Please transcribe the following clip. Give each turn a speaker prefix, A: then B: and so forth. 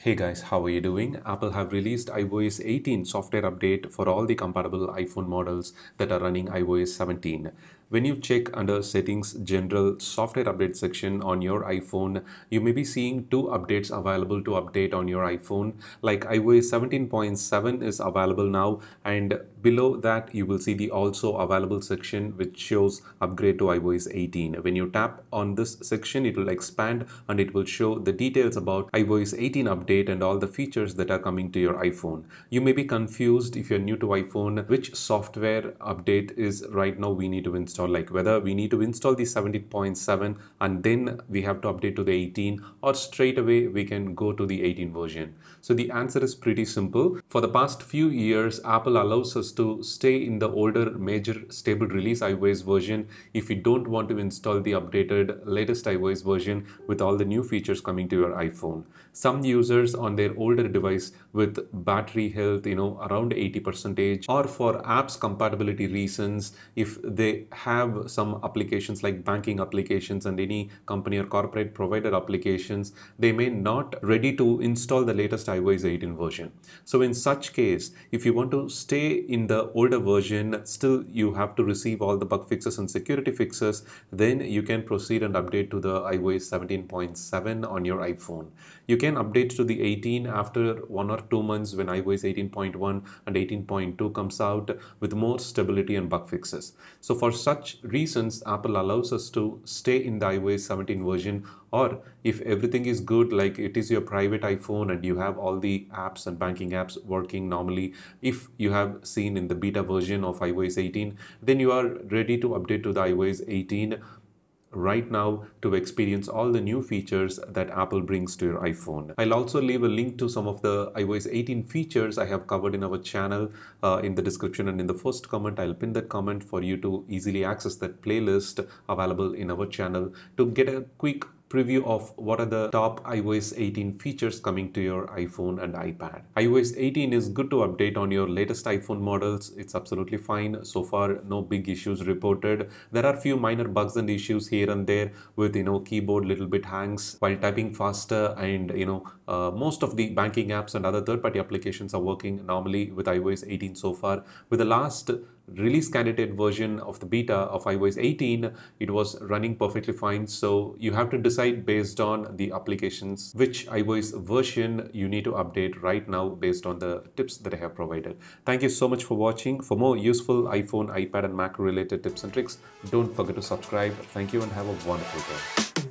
A: Hey guys, how are you doing? Apple have released iOS 18 software update for all the compatible iPhone models that are running iOS 17. When you check under settings general software update section on your iPhone, you may be seeing two updates available to update on your iPhone. Like iOS 17.7 is available now and below that you will see the also available section which shows upgrade to iOS 18. When you tap on this section, it will expand and it will show the details about iOS 18 update and all the features that are coming to your iPhone. You may be confused if you're new to iPhone, which software update is right now we need to install install like whether we need to install the 17.7 and then we have to update to the 18 or straight away we can go to the 18 version. So the answer is pretty simple. For the past few years, Apple allows us to stay in the older major stable release iOS version if you don't want to install the updated latest iOS version with all the new features coming to your iPhone. Some users on their older device with battery health, you know, around 80 percentage or for apps compatibility reasons, if they have some applications like banking applications and any company or corporate provider applications, they may not ready to install the latest iOS 18 version. So in such case, if you want to stay in the older version, still you have to receive all the bug fixes and security fixes, then you can proceed and update to the iOS 17.7 on your iPhone. You can update to the 18 after one or two months when iOS 18.1 and 18.2 comes out with more stability and bug fixes. So for such reasons, Apple allows us to stay in the iOS 17 version or if everything is good like it is your private iphone and you have all the apps and banking apps working normally if you have seen in the beta version of ios 18 then you are ready to update to the ios 18 right now to experience all the new features that Apple brings to your iPhone. I'll also leave a link to some of the iOS 18 features I have covered in our channel uh, in the description and in the first comment I'll pin that comment for you to easily access that playlist available in our channel to get a quick preview of what are the top iOS 18 features coming to your iPhone and iPad. iOS 18 is good to update on your latest iPhone models. It's absolutely fine. So far, no big issues reported. There are few minor bugs and issues here and there with, you know, keyboard little bit hangs while typing faster and, you know, uh, most of the banking apps and other third-party applications are working normally with iOS 18 so far. With the last release candidate version of the beta of iOS 18, it was running perfectly fine. So you have to decide based on the applications which iOS version you need to update right now based on the tips that I have provided. Thank you so much for watching. For more useful iPhone, iPad and Mac related tips and tricks, don't forget to subscribe. Thank you and have a wonderful day.